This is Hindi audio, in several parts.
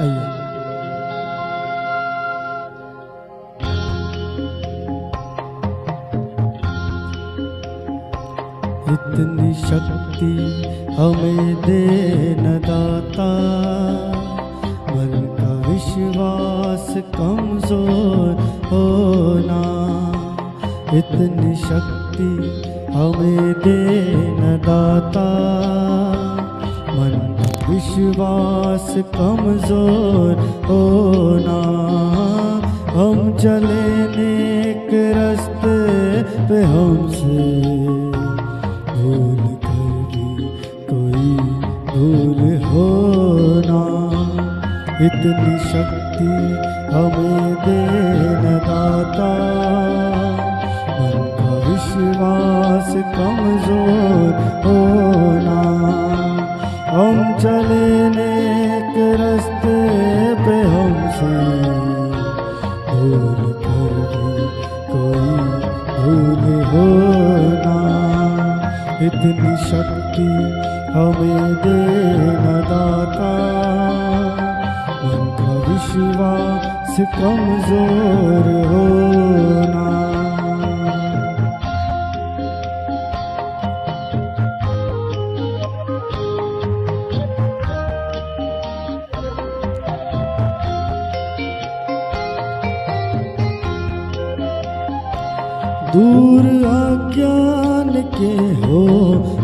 आइए। इतनी शक्ति हमें दे न दाता, मन का विश्वास कमज़ोर होना। इतनी शक्ति हमें दे न दाता, मन का विश्वास कमज़ोर होना। हम चले नेक रास्ते पे हमसे भूल कर भी कोई भूल होना। इतनी शक्ति हमें दे न दाता। मन का विश्वास कमज़ोर होना। हम चले नेक रास्ते पे हमसे। भूल कर भी कोई भूल होना इतनी शक्ति हमें दे न दाता। मन का विश्वास कमज़ोर होना दूर अज्ञान के हो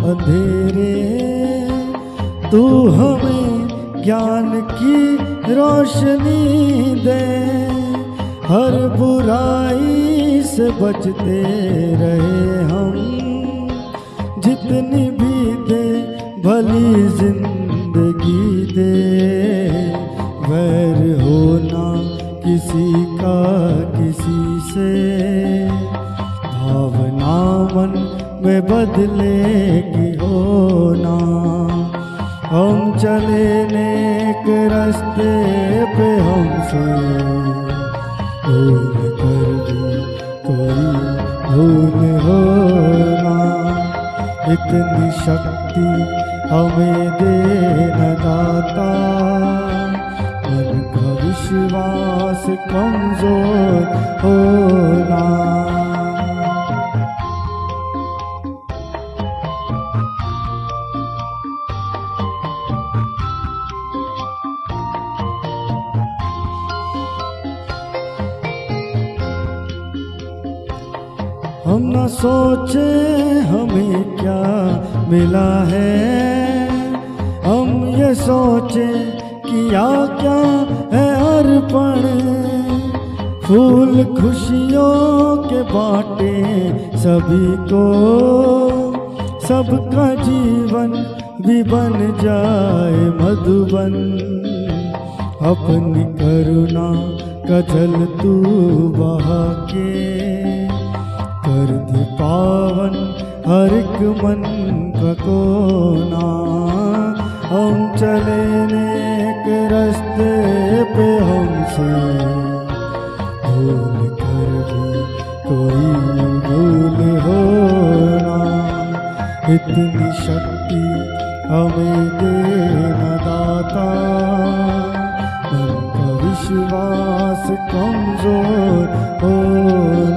अंधेरे, तू हमें ज्ञान की रोशनी दे। हर बुराई से बचते रहे हम। जितनी भी दे, भली ज़िंदगी दे। वैर होना किसी का किसी से। भावना मन में बदलेगी होना हम चले नेक रास्ते पे हमसे। भूल कर भी कोई भूल होना इतनी शक्ति हमें दे न दाता। मन का विश्वास कमज़ोर होना हम न सोचे हमें क्या मिला है। हम ये सोचे किया क्या है अर्पण। फूल खुशियों के बाटे सभी को। सबका जीवन भी बन जाए मधुबन। अपनी करुणा का जल तू बहा के मन का हम चले नेक रास्ते पे हमसे। भूल कर भी कोई भूल होना। इतनी शक्ति हमें दे न दाता विश्वास कमज़ोर होना।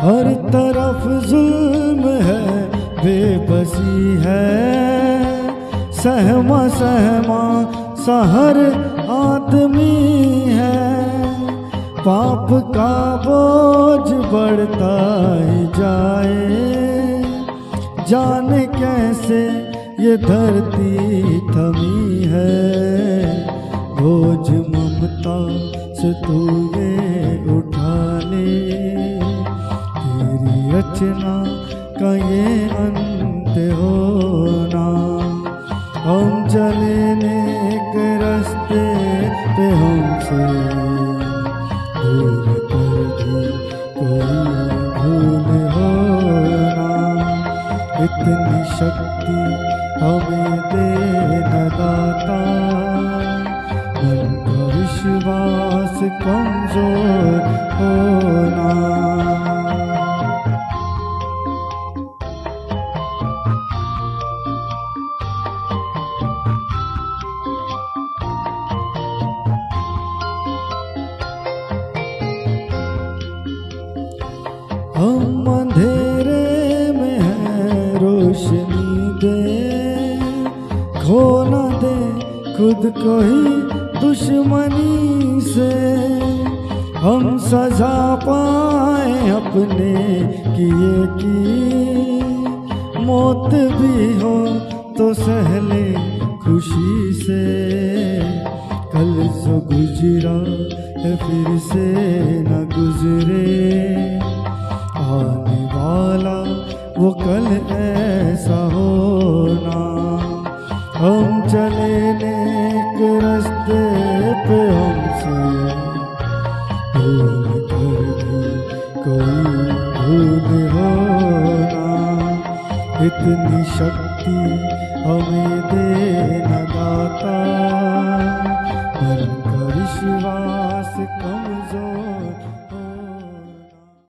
हर तरफ़ जुल्म है, बेबसी है। सहमा सहमा सहर आदमी है। पाप का बोझ बढ़ता ही जाए। जाने कैसे ये धरती थमी है। बोझ ममता से तू ये रचना का अंत होना। हम चले नेक रास्ते पे हमसे दूर कर दी, कोई भूल होना इतनी शक्ति हम अंधेरे में है, रोशनी दे। खो न दे खुद को ही दुश्मनी से। हम सजा पाए अपने किए की। मौत भी हो तो सहले खुशी से। कल जो गुजरा है फिर से न गुजरे। आने वाला, वो कल ऐसा होना। हम चले नेक रास्ते पे हमसे। भूल कर भी कोई भूल होना इतनी शक्ति हमें दे न दाता। मन का